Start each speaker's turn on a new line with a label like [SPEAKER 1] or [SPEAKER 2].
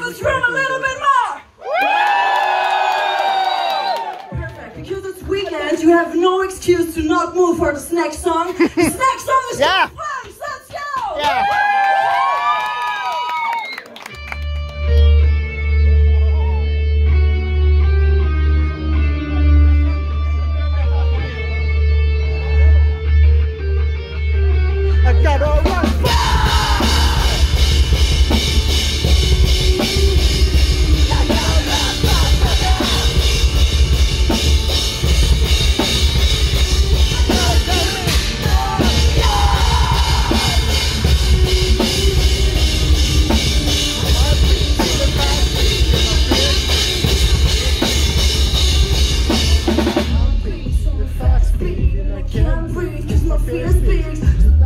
[SPEAKER 1] this room a little bit more. Perfect. Because it's weekend, you have no excuse to not move for this next song. This next song is
[SPEAKER 2] Yeah.
[SPEAKER 1] called Let's go.
[SPEAKER 2] Yeah. I gotta run.
[SPEAKER 1] Breathe cause